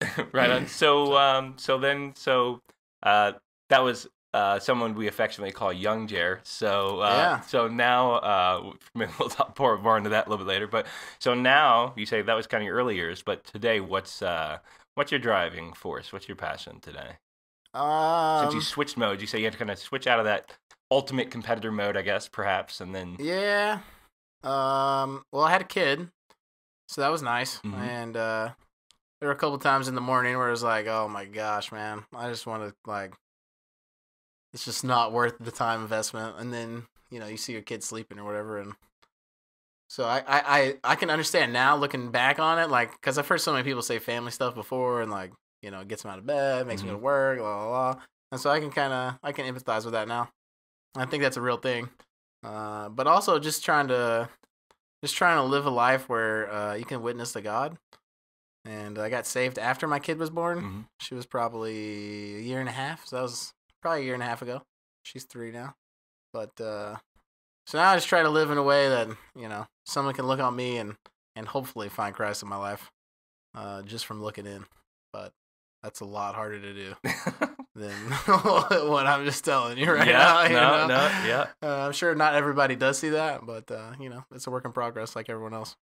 right on. So, um, so then, so uh, that was uh, someone we affectionately call Young Ger. So, uh, Yeah. so now uh, maybe we'll talk more, more into that a little bit later. But so now you say that was kind of your early years, but today, what's uh, what's your driving force? What's your passion today? Um, Since you switched modes, you say you had to kind of switch out of that ultimate competitor mode, I guess, perhaps, and then Yeah. Um. Well, I had a kid, so that was nice. Mhm. And uh, there were a couple times in the morning where it was like, "Oh my gosh, man! I just want to like, it's just not worth the time investment." And then you know you see your kid sleeping or whatever, and so I I I, I can understand now looking back on it, like because I've heard so many people say family stuff before, and like you know it gets them out of bed, makes me go to work, blah blah blah. And so I can kind of I can empathize with that now. I think that's a real thing. Uh, but also just trying to just trying to live a life where uh, you can witness to God. And I got saved after my kid was born. Mhm. She was probably a year and a half. So that was probably a year and a half ago. She's three now. But uh, so now I just try to live in a way that you know someone can look on me and and hopefully find Christ in my life, uh, just from looking in. But that's a lot harder to do than what I'm just telling you right Yeah, now. you no, know? no, yeah. Uh, I'm sure not everybody does see that, but uh, you know, it's a work in progress, like everyone else.